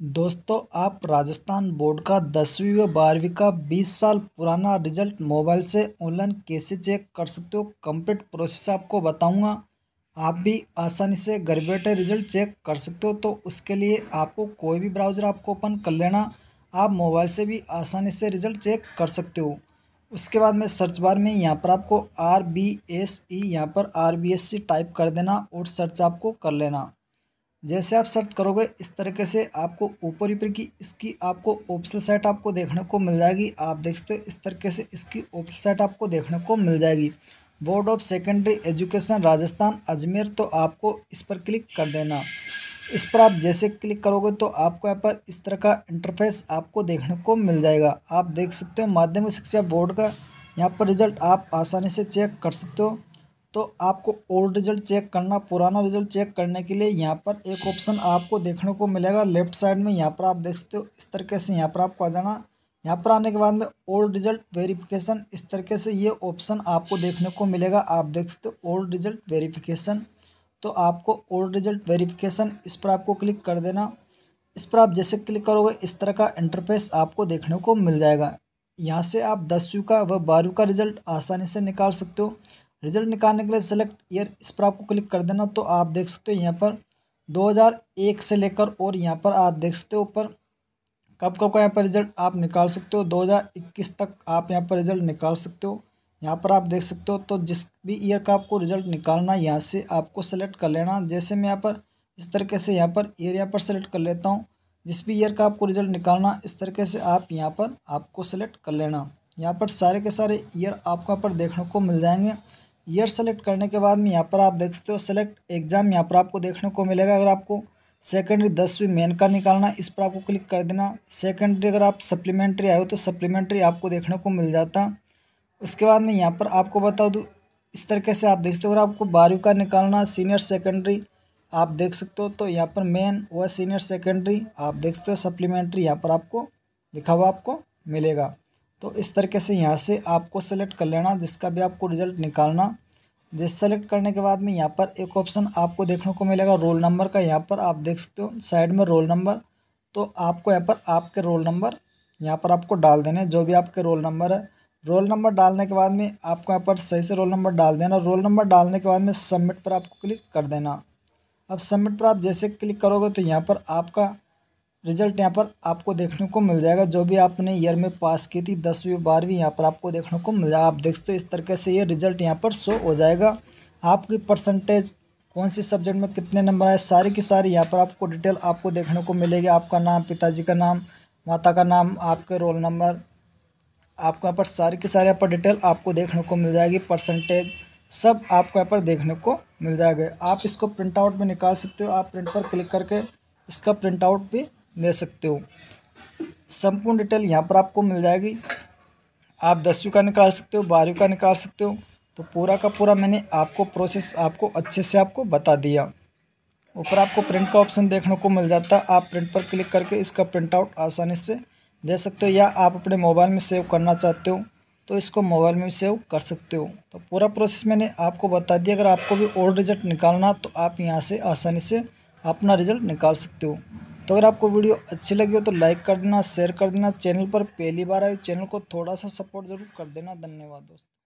दोस्तों, आप राजस्थान बोर्ड का दसवीं व बारहवीं का बीस साल पुराना रिज़ल्ट मोबाइल से ऑनलाइन कैसे चेक कर सकते हो? कंप्लीट प्रोसेस आपको बताऊँगा। आप भी आसानी से घर बैठे रिज़ल्ट चेक कर सकते हो तो उसके लिए आपको कोई भी ब्राउज़र आपको ओपन कर लेना। आप मोबाइल से भी आसानी से रिज़ल्ट चेक कर सकते हो। उसके बाद में सर्च बार में यहाँ पर आपको आर बी एस ई, यहाँ पर R B S C type कर देना और सर्च आपको कर लेना। जैसे आप सर्च करोगे, इस तरीके से आपको ऊपर ऊपर की इसकी आपको ऑप्शनल साइट आपको देखने को मिल जाएगी। आप देख सकते हो, इस तरीके से इसकी ऑप्शनल साइट आपको देखने को मिल जाएगी। Board of secondary education Rajasthan Ajmer तो आपको इस पर क्लिक कर देना। इस पर आप जैसे क्लिक करोगे तो आपको यहाँ पर इस तरह का इंटरफेस आपको देखने को मिल जाएगा। आप देख सकते हो, माध्यमिक शिक्षा बोर्ड का यहाँ पर रिज़ल्ट आप आसानी से चेक कर सकते हो। तो आपको ओल्ड रिज़ल्ट चेक करना, पुराना रिज़ल्ट चेक करने के लिए यहाँ पर एक ऑप्शन आपको देखने को मिलेगा लेफ़्ट साइड में। यहाँ पर आप देख सकते हो, इस तरीके से यहाँ पर आपको आ जाना। यहाँ पर आने के बाद में ओल्ड रिज़ल्ट वेरिफिकेशन इस तरीके से ये ऑप्शन आपको देखने को मिलेगा। आप देख सकते हो ओल्ड रिज़ल्ट वेरिफिकेशन तो आपको ओल्ड रिज़ल्ट वेरिफिकेशन इस पर आपको क्लिक कर देना। इस पर आप जैसे क्लिक करोगे, इस तरह का इंटरफेस आपको देखने को मिल जाएगा। यहाँ से आप दसवीं का व बारहवीं का रिज़ल्ट आसानी से निकाल सकते हो। रिज़ल्ट निकालने के लिए सेलेक्ट ईयर इस पर आपको क्लिक कर देना तो आप देख सकते हो यहाँ पर 2001 से लेकर और यहाँ पर आप देख सकते हो ऊपर कब कब का यहाँ पर रिज़ल्ट आप निकाल सकते हो 2021 तक आप यहाँ पर रिज़ल्ट निकाल सकते हो यहाँ पर आप देख सकते हो तो जिस भी ईयर का आपको रिज़ल्ट निकालना है यहाँ से आपको सेलेक्ट कर लेना जैसे मैं यहाँ पर इस तरीके से यहाँ पर ईयर यहाँ पर सेलेक्ट कर लेता हूँ जिस भी ईयर का आपको रिज़ल्ट निकालना इस तरीके से आप यहाँ पर आपको सेलेक्ट कर लेना यहाँ पर सारे के सारे ईयर आपको यहाँ पर देखने को मिल जाएँगे ईयर सेलेक्ट करने के बाद में यहाँ पर आप देख सकते हो सेलेक्ट एग्ज़ाम यहाँ पर आपको देखने को मिलेगा अगर आपको। सेकेंडरी दसवीं मेन का निकालना, इस पर आपको क्लिक कर देना। सेकेंडरी अगर आप सप्लीमेंट्री आए हो तो सप्लीमेंट्री आपको देखने को मिल जाता। उसके बाद में यहाँ पर आपको बता दूँ, इस तरीके से आप देख सकते हो, अगर आपको बारहवीं का निकालना सीनियर सेकेंडरी आप देख सकते हो तो यहाँ पर मेन व सीनियर सेकेंडरी आप देख सकते हो सप्लीमेंट्री यहाँ पर आपको, लिखा हुआ आपको मिलेगा। तो इस तरीके से यहाँ से आपको सेलेक्ट कर लेना, जिसका भी आपको रिज़ल्ट निकालना। जिस सेलेक्ट करने के बाद में यहाँ पर एक ऑप्शन आपको देखने को मिलेगा रोल नंबर का। यहाँ पर आप देख सकते हो साइड में रोल नंबर तो आपको यहाँ पर आपके रोल नंबर यहाँ पर आपको डाल देने, जो भी आपके रोल नंबर है। रोल नंबर डालने के बाद में आपको यहाँ पर सही से रोल नंबर डाल देना। रोल नंबर डालने के बाद में सबमिट पर आपको क्लिक कर देना। अब सबमिट पर आप जैसे क्लिक करोगे तो यहाँ पर आपका रिज़ल्ट यहाँ पर आपको देखने को मिल जाएगा। जो भी आपने ईयर में पास की थी, दसवीं बारहवीं, यहाँ पर आपको देखने को मिल जाएगा। आप देख सकते हो इस तरीके से ये रिज़ल्ट यहाँ पर शो हो जाएगा। आपकी परसेंटेज कौन सी सब्जेक्ट में कितने नंबर आए, सारी की सारी यहाँ पर आपको डिटेल आपको देखने को मिलेगी। आपका नाम, पिताजी का नाम, माता का नाम, आपके रोल नंबर आपको यहाँ पर सारी की सारी यहाँ पर डिटेल आपको देखने को मिल जाएगी। परसेंटेज सब आपको यहाँ पर देखने को मिल जाएगा। आप इसको प्रिंट आउट में निकाल सकते हो। आप प्रिंट पर क्लिक करके इसका प्रिंट आउट भी सकते हो। संपूर्ण डिटेल यहाँ पर आपको मिल जाएगी। आप दसवीं का निकाल सकते हो बारहवीं का निकाल सकते हो। तो पूरा का पूरा मैंने आपको प्रोसेस आपको अच्छे से आपको बता दिया। ऊपर आपको प्रिंट का ऑप्शन देखने को मिल जाता है। आप प्रिंट पर क्लिक करके इसका प्रिंट आउट आसानी से ले सकते हो या आप अपने मोबाइल में सेव करना चाहते हो तो इसको मोबाइल में सेव कर सकते हो। तो पूरा प्रोसेस मैंने आपको बता दिया। अगर आपको भी ओल्ड रिज़ल्ट निकालना तो आप यहाँ से आसानी से अपना रिज़ल्ट निकाल सकते हो। तो अगर आपको वीडियो अच्छी लगी हो तो लाइक कर देना शेयर कर देना, चैनल पर पहली बार आए चैनल को थोड़ा सा सपोर्ट ज़रूर कर देना। धन्यवाद दोस्तों।